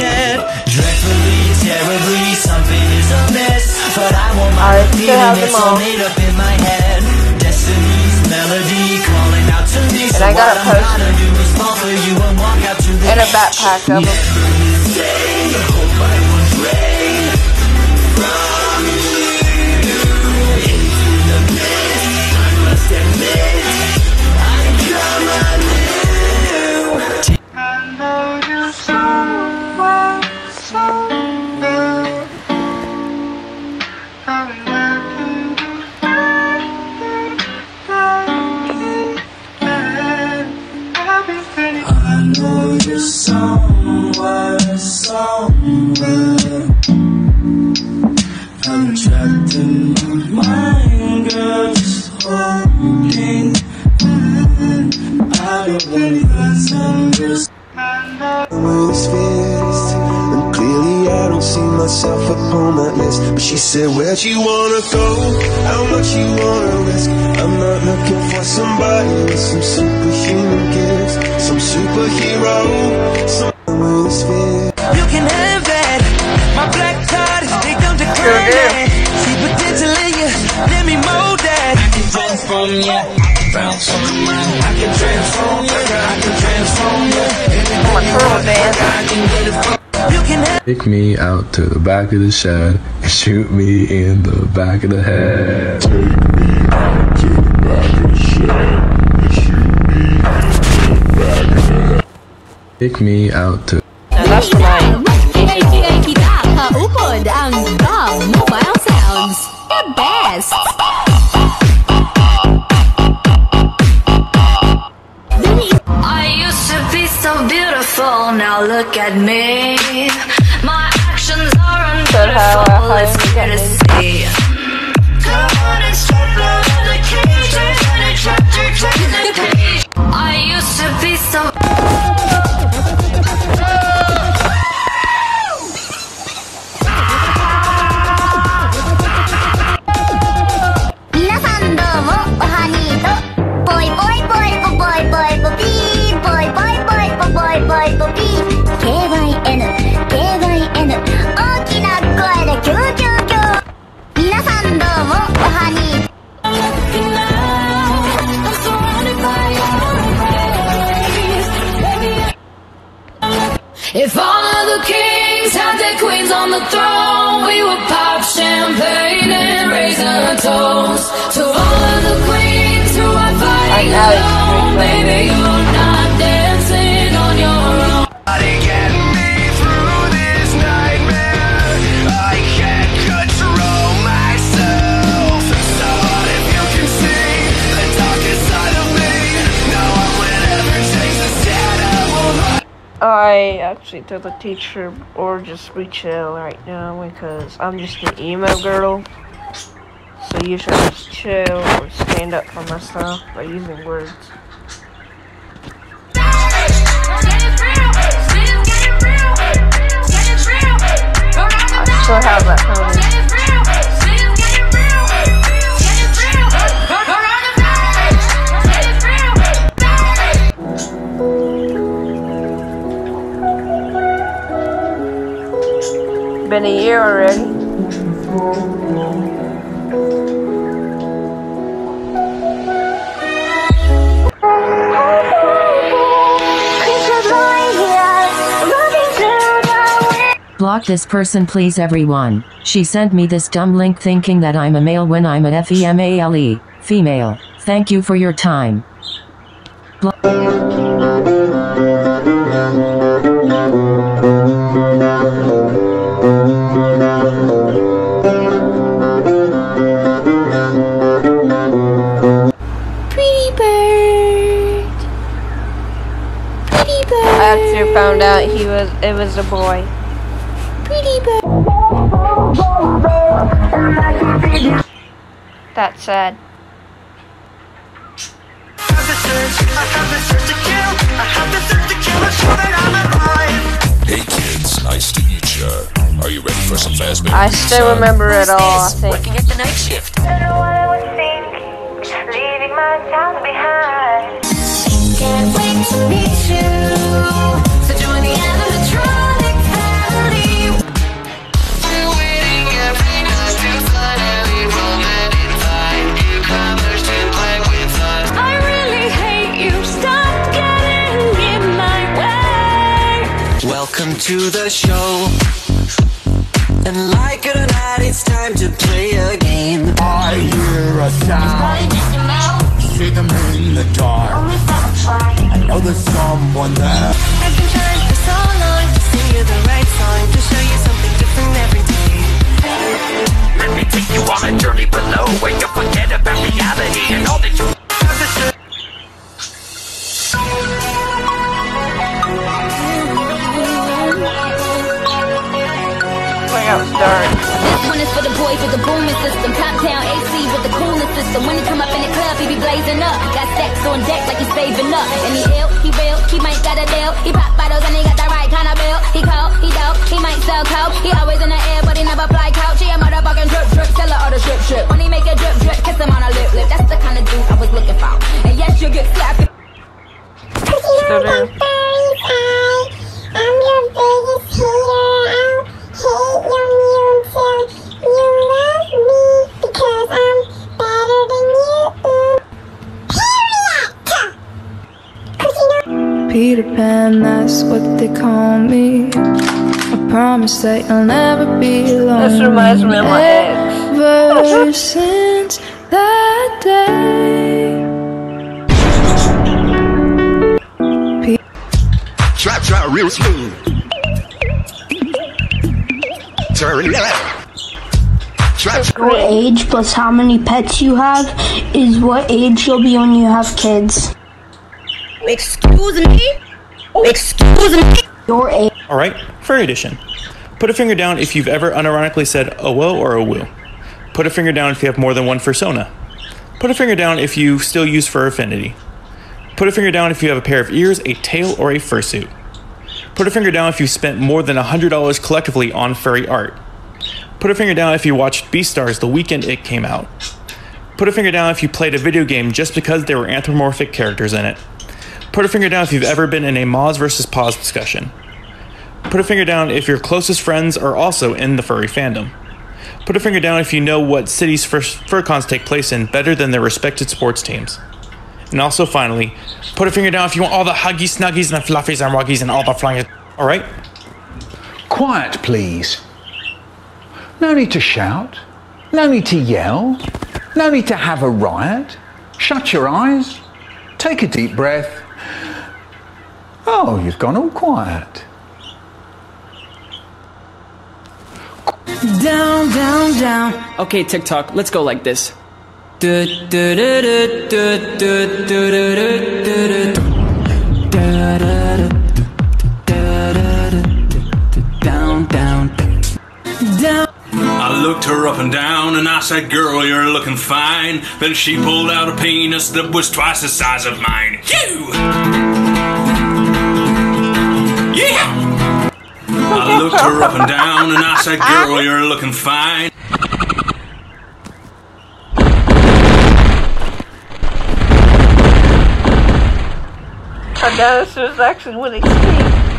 dead. Dreadfully, terribly, something is amiss. But I won't mind Alright, the still have feeling it's all made up in my head. Destiny's melody calling out to me. And So I got a I'm gonna do is fall for you and walk out to the And a backpack of them. She said, Where'd you wanna go? How much you wanna risk? I'm not looking for somebody with some superhuman gifts. Some superhero. Someone with his fist. You can have that. My black card, they don't decline Sure that. See potential in you, let me mold that. I can transform ya, bounce on my. I can transform ya, I can transform ya. I'm a turtle dance. I can get it from. You can have. Take me out to the back of the shed and shoot me in the back of the head. Take me out to Now that's for my Bigay kita kaupod ang Bob Mobile Sounds. The best! Now look at me. My actions are how it's If all of the kings had their queens on the throne, we would pop champagne and raise a toast to all of the queens who are fighting I know it's alone. pretty Baby, you're not dancing on your own. Actually told the teacher or just be chill right now because I'm just an emo girl. So you should just chill or stand up for myself by using words. I still have that homie. Been a year already. Block this person please everyone. She sent me this dumb link thinking that I'm a male when I'm a FEMALE, female. Thank you for your time. Pretty bird. I actually found out he was it was a boy. Pretty bird. That's sad. Hey kids, nice to meet ya. Are you ready for some fast I still remember it all. I think. Working at the night shift. Welcome to the show. And like it or not, it's time to play a game. I hear a sound. See them in the dark. I know there's someone there. Got started. This one is for the boys with the booming system. Top down AC with the cooling system. When he come up in the club, he be blazing up. Got stacks on deck like he's saving up. And he ill, he real, he might got a deal. He pop bottles and he got the right kind of bill. He cold, he dope, he might sell coke. He always in the air, but he never fly Peter Pan, that's what they call me. I promise that you'll never be alone. This reminds me of my ex. Ever since that day. Trap, trap, real smooth. Turn it up. Your age plus how many pets you have is what age you'll be when you have kids. Excuse me? Excuse me? Your age. Alright, furry edition. Put a finger down if you've ever unironically said oh whoa or oh woo. Put a finger down if you have more than one fursona. Put a finger down if you still use fur affinity. Put a finger down if you have a pair of ears, a tail, or a fursuit. Put a finger down if you spent more than $100 collectively on furry art. Put a finger down if you watched Beastars the weekend it came out. Put a finger down if you played a video game just because there were anthropomorphic characters in it. Put a finger down if you've ever been in a Moz versus Paws discussion. Put a finger down if your closest friends are also in the furry fandom. Put a finger down if you know what cities fur- furcons take place in better than their respected sports teams. And also, finally, put a finger down if you want all the huggies, snuggies, and the fluffies and ruggies and all the flying. All right? Quiet, please. No need to shout. No need to yell. No need to have a riot. Shut your eyes. Take a deep breath. Oh, you've gone all quiet. Down, down, down. Okay, TikTok, let's go like this. Down, down, down. I looked her up and down and I said, Girl, you're looking fine. Then she pulled out a penis that was twice the size of mine. You! Yeah! I looked her up and down and I said, Girl, you're looking fine. i Our dinosaurs actually went extinct.